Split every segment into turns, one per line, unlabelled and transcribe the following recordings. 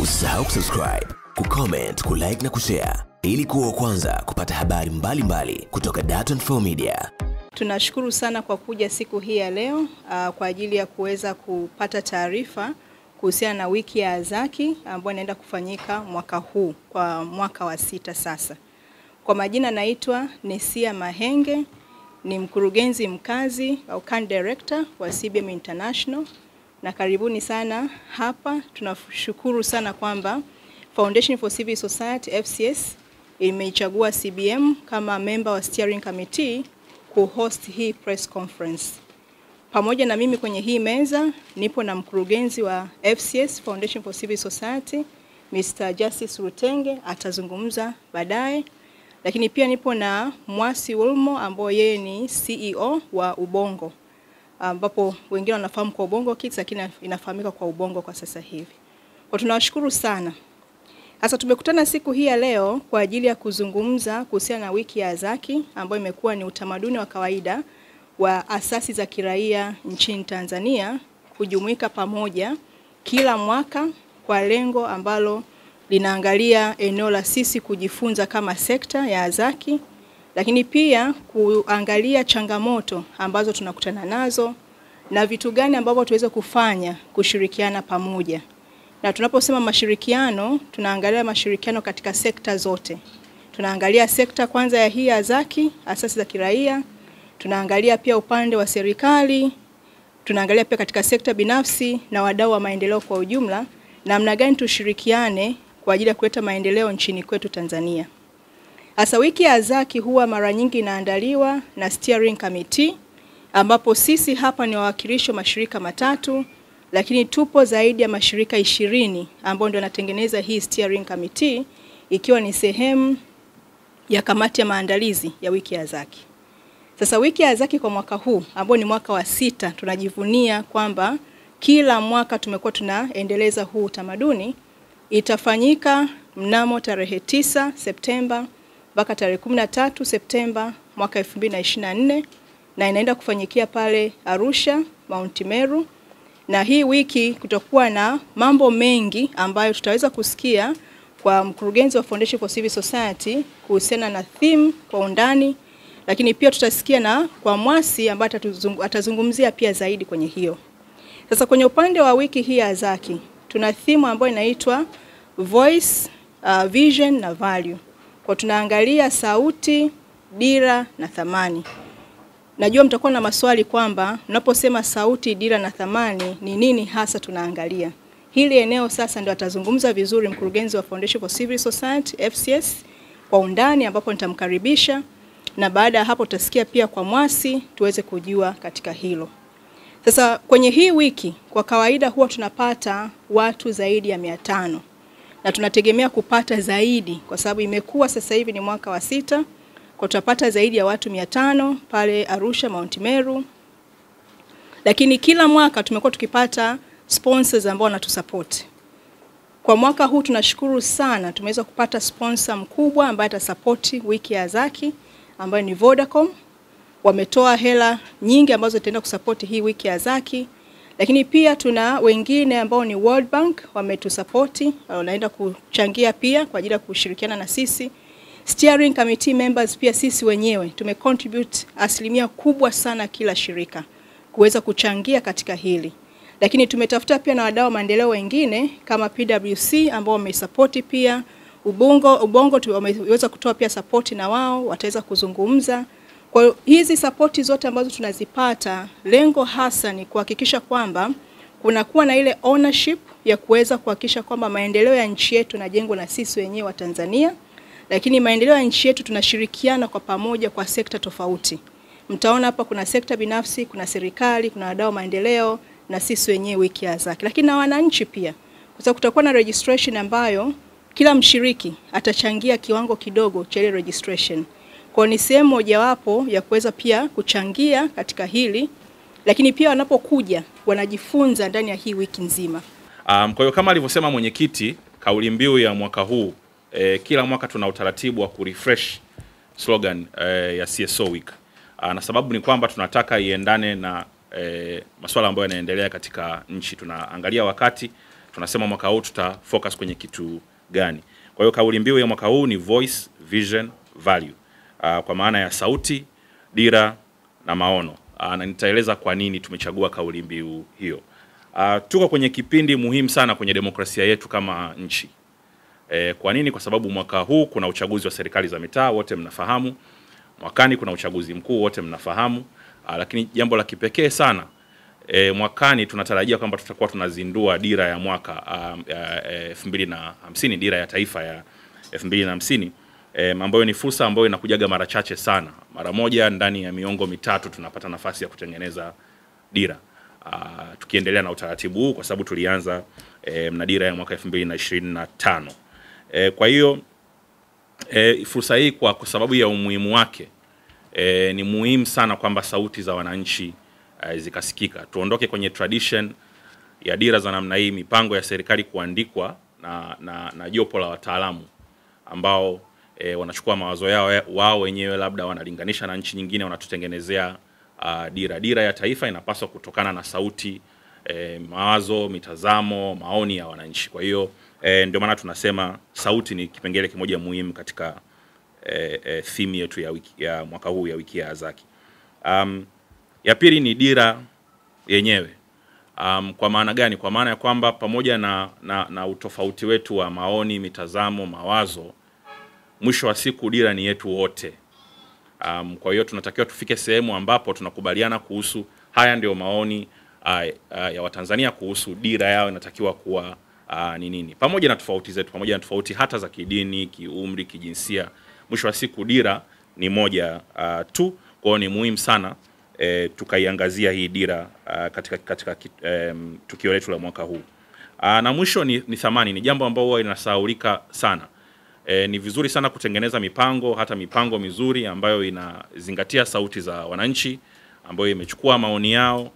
Usisahau kusubscribe, kucomment, kulike na kushare ili kuwa wa kwanza kupata habari mbalimbali mbali kutoka Dar24 Media.
Tunashukuru sana kwa kuja siku hii ya leo uh, kwa ajili ya kuweza kupata taarifa kuhusiana na wiki ya Azaki ambayo inaenda kufanyika mwaka huu kwa mwaka wa sita sasa. Kwa majina naitwa Nesia Mahenge, ni mkurugenzi mkazi au kan Director wa CBM International na karibuni sana hapa. Tunashukuru sana kwamba Foundation for Civil Society FCS imeichagua CBM kama memba wa steering committee kuhost hii press conference. Pamoja na mimi kwenye hii meza nipo na mkurugenzi wa FCS Foundation for Civil Society Mr. Justice Rutenge atazungumza baadaye, lakini pia nipo na Mwasi Ulmo ambaye yeye ni CEO wa Ubongo ambapo wengine wanafahamu kwa Ubongo Kids, lakini inafahamika kwa Ubongo kwa sasa hivi. Kwa tunawashukuru sana. Sasa tumekutana siku hii ya leo kwa ajili ya kuzungumza kuhusiana na wiki ya Azaki ambayo imekuwa ni utamaduni wa kawaida wa asasi za kiraia nchini Tanzania kujumuika pamoja kila mwaka kwa lengo ambalo linaangalia eneo la sisi kujifunza kama sekta ya Azaki, lakini pia kuangalia changamoto ambazo tunakutana nazo na vitu gani ambavyo tuweze kufanya kushirikiana pamoja. Na tunaposema mashirikiano, tunaangalia mashirikiano katika sekta zote. Tunaangalia sekta kwanza ya hii Azaki, asasi za kiraia, tunaangalia pia upande wa serikali, tunaangalia pia katika sekta binafsi na wadau wa maendeleo kwa ujumla, namna gani tushirikiane kwa ajili ya kuleta maendeleo nchini kwetu Tanzania. Hasa wiki ya zaki huwa mara nyingi inaandaliwa na steering committee, ambapo sisi hapa ni wawakilishi wa mashirika matatu, lakini tupo zaidi ya mashirika ishirini ambao ndio yanatengeneza hii steering committee, ikiwa ni sehemu ya kamati ya maandalizi ya wiki ya Azaki. Sasa wiki ya Azaki kwa mwaka huu ambao ni mwaka wa sita, tunajivunia kwamba kila mwaka tumekuwa tunaendeleza huu utamaduni. Itafanyika mnamo tarehe 9 Septemba mpaka tarehe 13 Septemba mwaka 2024 na inaenda kufanyikia pale Arusha, Mount Meru. Na hii wiki kutakuwa na mambo mengi ambayo tutaweza kusikia kwa mkurugenzi wa Foundation for Civil Society kuhusiana na theme kwa undani, lakini pia tutasikia na kwa Mwasi ambaye atazungumzia pia zaidi kwenye hiyo. Sasa kwenye upande wa wiki hii ya Azaki tuna theme ambayo inaitwa Voice, uh, Vision na Value. Kwa tunaangalia sauti, dira na thamani. Najua mtakuwa na maswali kwamba mnaposema sauti, dira na thamani ni nini hasa tunaangalia. Hili eneo sasa ndio atazungumza vizuri mkurugenzi wa Foundation for Civil Society FCS kwa undani, ambapo nitamkaribisha na baada ya hapo tutasikia pia kwa Mwasi tuweze kujua katika hilo. Sasa kwenye hii wiki kwa kawaida huwa tunapata watu zaidi ya mia tano na tunategemea kupata zaidi kwa sababu imekuwa sasa hivi ni mwaka wa sita, kwa tutapata zaidi ya watu mia tano pale Arusha Mount Meru, lakini kila mwaka tumekuwa tukipata sponsors ambao wanatusupport. Kwa mwaka huu tunashukuru sana, tumeweza kupata sponsor mkubwa ambaye atasapoti wiki ya Zaki ambayo ni Vodacom. Wametoa hela nyingi ambazo zitaenda kusapoti hii wiki ya Azaki, lakini pia tuna wengine ambao ni World Bank wametusapoti, wanaenda kuchangia pia kwa ajili ya kushirikiana na sisi. Steering committee members pia sisi wenyewe tumecontribute asilimia kubwa sana kila shirika kuweza kuchangia katika hili, lakini tumetafuta pia na wadau wa maendeleo wengine kama PwC ambao wamesapoti pia Ubongo, Ubongo tumeweza kutoa pia sapoti na wao wataweza kuzungumza. Kwa hizi sapoti zote ambazo tunazipata, lengo hasa ni kuhakikisha kwamba kunakuwa na ile ownership ya kuweza kuhakikisha kwamba maendeleo ya nchi yetu yanajengwa na sisi wenyewe wa Tanzania, lakini maendeleo ya nchi yetu tunashirikiana kwa pamoja kwa sekta tofauti. Mtaona hapa kuna sekta binafsi, kuna serikali, kuna wadau maendeleo na sisi wenyewe wiki ya zake, lakini na wananchi pia, kwa sababu kutakuwa na registration ambayo kila mshiriki atachangia kiwango kidogo cha ile registration. Kwa ni sehemu mojawapo ya kuweza pia kuchangia katika hili, lakini pia wanapokuja wanajifunza ndani ya hii wiki nzima.
Um, kwa hiyo kama alivyosema mwenyekiti, kauli mbiu ya mwaka huu eh, kila mwaka tuna utaratibu wa kurefresh slogan eh, ya CSO week. Na sababu ni kwamba tunataka iendane na eh, masuala ambayo yanaendelea katika nchi. Tunaangalia wakati tunasema mwaka huu tuta focus kwenye kitu gani. Kwa hiyo kauli mbiu ya mwaka huu ni voice, vision, value. Uh, kwa maana ya sauti, dira na maono. Uh, na nitaeleza kwa nini tumechagua kauli mbiu hiyo. Uh, tuko kwenye kipindi muhimu sana kwenye demokrasia yetu kama nchi. E, kwa nini? Kwa sababu mwaka huu kuna uchaguzi wa serikali za mitaa, wote mnafahamu. Mwakani kuna uchaguzi mkuu, wote mnafahamu. Uh, lakini jambo la kipekee sana e, mwakani tunatarajia kwamba tutakuwa tunazindua dira ya mwaka elfu mbili na hamsini dira ya taifa ya elfu mbili na hamsini e, ambayo ni fursa ambayo inakujaga mara chache sana. Mara moja ndani ya miongo mitatu tunapata nafasi ya kutengeneza dira uh, tukiendelea na utaratibu huu kwa sababu tulianza e, na dira ya mwaka elfu mbili na ishirini na tano. E, kwa hiyo e, fursa hii kwa sababu ya umuhimu wake e, ni muhimu sana kwamba sauti za wananchi e, zikasikika. Tuondoke kwenye tradition ya dira za namna hii, mipango ya serikali kuandikwa na, na, na jopo la wataalamu ambao e, wanachukua mawazo yao wao wenyewe, labda wanalinganisha na nchi nyingine, wanatutengenezea uh, dira. Dira ya taifa inapaswa kutokana na sauti e, mawazo, mitazamo, maoni ya wananchi. Kwa hiyo e, ndio maana tunasema sauti ni kipengele kimoja muhimu katika e, e, theme yetu ya, wiki, ya mwaka huu ya wiki ya Azaki. Um, ya pili ni dira yenyewe. Um, kwa maana gani? Kwa maana ya kwamba pamoja na, na, na utofauti wetu wa maoni, mitazamo, mawazo, mwisho wa siku dira ni yetu wote. Um, kwa hiyo tunatakiwa tufike sehemu ambapo tunakubaliana kuhusu haya ndio maoni uh, uh, ya Watanzania kuhusu dira yao inatakiwa kuwa uh, ni nini, pamoja na tofauti zetu, pamoja na tofauti hata za kidini, kiumri, kijinsia. Mwisho wa siku dira ni moja uh, tu. Kwa hiyo ni muhimu sana e, tukaiangazia hii dira uh, katika, katika um, tukio letu la mwaka huu uh, na mwisho ni, ni thamani. Ni jambo ambalo huwa inasahaulika sana. E, ni vizuri sana kutengeneza mipango hata mipango mizuri ambayo inazingatia sauti za wananchi, ambayo imechukua maoni yao,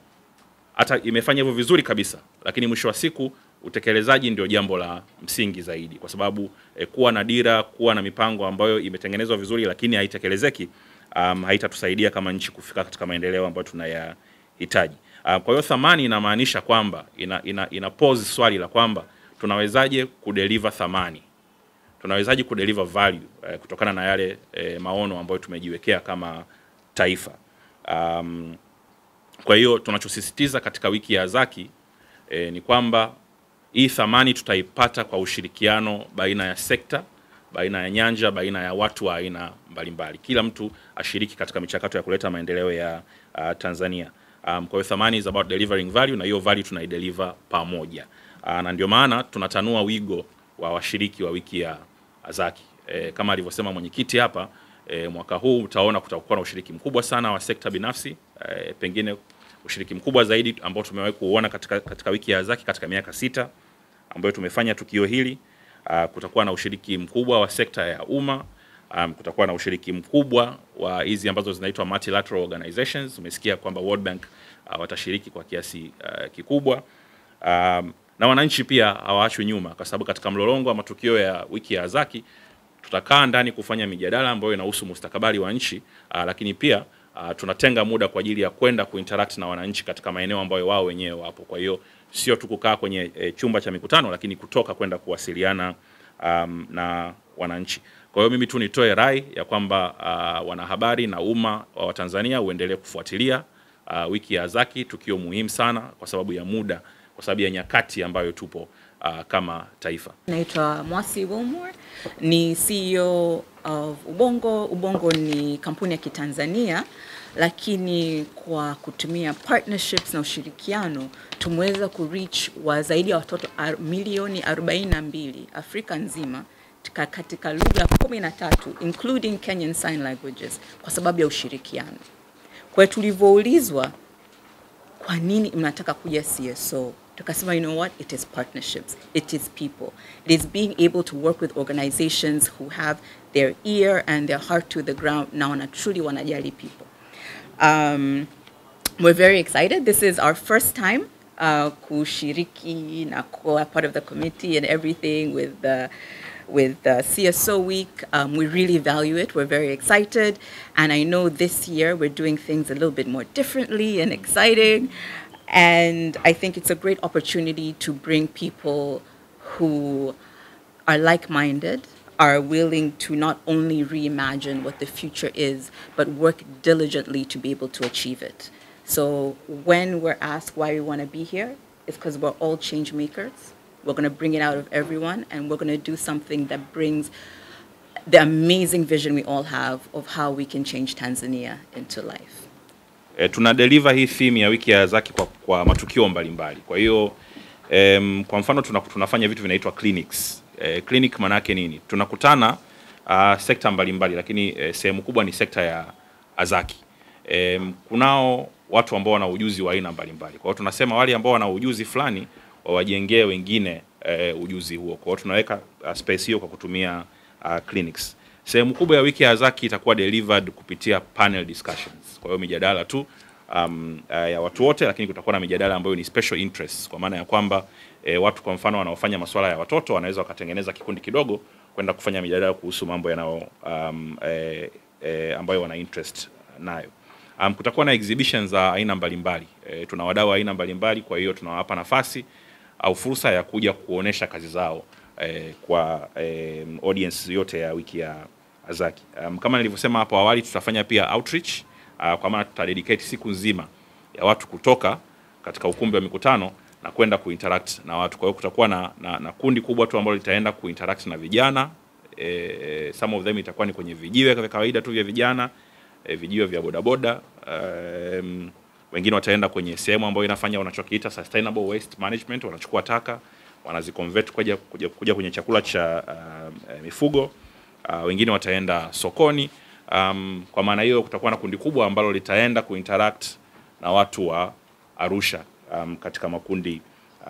hata imefanya hivyo vizuri kabisa, lakini mwisho wa siku utekelezaji ndio jambo la msingi zaidi, kwa sababu e, kuwa na dira, kuwa na mipango ambayo imetengenezwa vizuri lakini haitekelezeki, um, haitatusaidia kama nchi kufika katika maendeleo ambayo tunayahitaji. Um, kwa hiyo thamani inamaanisha kwamba ina, ina, ina pose swali la kwamba tunawezaje kudeliver thamani tunawezaje kudeliver value eh, kutokana na yale eh, maono ambayo tumejiwekea kama taifa. Um, kwa hiyo tunachosisitiza katika wiki ya Azaki eh, ni kwamba hii thamani tutaipata kwa ushirikiano baina ya sekta, baina ya nyanja, baina ya watu wa aina mbalimbali. Kila mtu ashiriki katika michakato ya kuleta maendeleo ya uh, Tanzania. Um, kwa hiyo thamani is about delivering value na hiyo value tunaideliver pamoja. Uh, na ndio maana tunatanua wigo wa washiriki wa wiki ya Azaki. E, kama alivyosema mwenyekiti hapa e, mwaka huu utaona kutakuwa na ushiriki mkubwa sana wa sekta binafsi e, pengine ushiriki mkubwa zaidi ambao tumewahi kuona katika, katika wiki ya Azaki katika miaka sita ambayo tumefanya tukio hili. A, kutakuwa na ushiriki mkubwa wa sekta ya umma. Um, kutakuwa na ushiriki mkubwa wa hizi ambazo zinaitwa multilateral organizations. Umesikia kwamba World Bank uh, watashiriki kwa kiasi uh, kikubwa um, na wananchi pia hawaachwi nyuma, kwa sababu katika mlolongo wa matukio ya wiki ya Azaki tutakaa ndani kufanya mijadala ambayo inahusu mustakabali wa nchi uh, lakini pia uh, tunatenga muda kwa ajili ya kwenda kuinteract na wananchi katika maeneo ambayo wao wenyewe wapo. Kwa hiyo sio tu kukaa kwenye e, chumba cha mikutano, lakini kutoka kwenda kuwasiliana um, na wananchi. Kwa hiyo mimi tu nitoe rai ya kwamba uh, wanahabari na umma wa Tanzania uendelee kufuatilia uh, wiki ya Azaki, tukio muhimu sana kwa sababu ya muda kwa sababu ya nyakati ambayo tupo uh, kama taifa.
Naitwa Mwasi Wilmore, ni CEO of Ubongo. Ubongo ni kampuni ya Kitanzania, lakini kwa kutumia partnerships na ushirikiano tumeweza kureach wa zaidi ya watoto milioni 42 Afrika nzima katika lugha 13 including Kenyan sign languages kwa sababu ya ushirikiano. Kwa hiyo tulivyoulizwa kwa nini mnataka kuja CSO, tukasema you know what it is partnerships it is people it is being able to work with organizations who have their ear and their heart to the ground na wana truly wanajali people um, we're very excited this is our first time uh, kushiriki na kuwa part of the committee and everything with the with the CSO week. Um, we really value it. We're very excited. And I know this year we're doing things a little bit more differently and exciting. And I think it's a great opportunity to bring people who are like minded, are willing to not only reimagine what the future is, but work diligently to be able to achieve it. So when we're asked why we want to be here, it's because we're all change makers. We're going to bring it out of everyone, and we're going to do something that brings the amazing vision we all have of how we can change Tanzania into life.
E, tuna deliver hii theme ya wiki ya Zaki kwa, kwa matukio mbalimbali. Kwa hiyo em, kwa mfano tuna, tunafanya vitu vinaitwa clinics. E, clinic maana yake nini? Tunakutana a, sekta mbalimbali lakini e, sehemu kubwa ni sekta ya Azaki. E, kunao watu ambao wana ujuzi wa aina mbalimbali. Kwa hiyo tunasema wale ambao wana ujuzi fulani wawajengee wengine e, ujuzi huo. Kwa hiyo tunaweka uh, space hiyo kwa kutumia a, clinics. Sehemu kubwa ya wiki ya Azaki itakuwa delivered kupitia panel discussions. Kwa hiyo mijadala tu um, uh, ya watu wote, lakini kutakuwa na mijadala ambayo ni special interest, kwa maana ya kwamba e, watu kwa mfano wanaofanya masuala ya watoto wanaweza wakatengeneza kikundi kidogo kwenda kufanya mijadala kuhusu mambo yanayo um, e, e, ambayo wana interest nayo. Um, kutakuwa na exhibitions za aina mbalimbali. E, tuna wadau aina mbalimbali, kwa hiyo tunawapa nafasi au fursa ya kuja kuonesha kazi zao e, kwa e, audience yote ya wiki ya Azaki. Um, kama nilivyosema hapo awali, tutafanya pia outreach uh, kwa maana tutadedicate siku nzima ya watu kutoka katika ukumbi wa mikutano na kwenda kuinteract na watu. Kwa hiyo kutakuwa na, na, na kundi kubwa tu ambalo litaenda kuinteract na vijana e, some of them itakuwa ni kwenye vijiwe vya kawaida tu vya vijana e, vijiwe vya bodaboda um, wengine wataenda kwenye sehemu ambayo inafanya wanachokiita sustainable waste management, wanachukua taka wanaziconvert kuja, kuja, kuja kwenye chakula cha uh, mifugo uh, wengine wataenda sokoni. Um, kwa maana hiyo kutakuwa na kundi kubwa ambalo litaenda kuinteract na watu wa Arusha um, katika makundi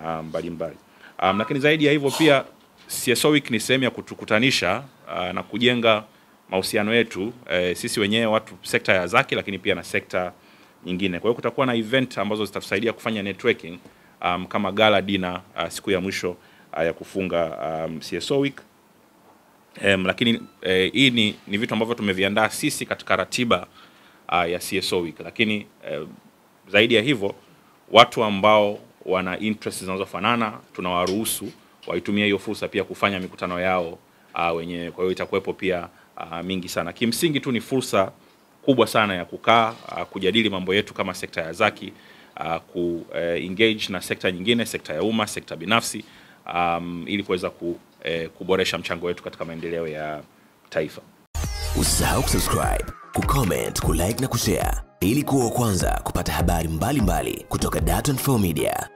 mbalimbali um, mbali. um, lakini zaidi ya hivyo pia CSO Week ni sehemu ya kutukutanisha uh, na kujenga mahusiano yetu eh, sisi wenyewe watu sekta ya Zaki, lakini pia na sekta nyingine. Kwa hiyo kutakuwa na event ambazo zitatusaidia kufanya networking um, kama gala dinner uh, siku ya mwisho uh, ya kufunga um, CSO Week. Um, lakini eh, hii ni, ni vitu ambavyo tumeviandaa sisi katika ratiba uh, ya CSO Week, lakini eh, zaidi ya hivyo watu ambao wana interest zinazofanana tunawaruhusu waitumie hiyo fursa pia kufanya mikutano yao uh, wenyewe. Kwa hiyo itakuwepo pia uh, mingi sana. Kimsingi tu ni fursa kubwa sana ya kukaa uh, kujadili mambo yetu kama sekta ya Zaki uh, ku uh, engage na sekta nyingine, sekta ya umma, sekta binafsi um, ili kuweza ku, uh, kuboresha mchango wetu katika maendeleo ya taifa.
Usisahau kusubscribe, kucomment, kulike na kushare ili kuwa wa kwanza kupata habari mbalimbali mbali kutoka Dar24 Media.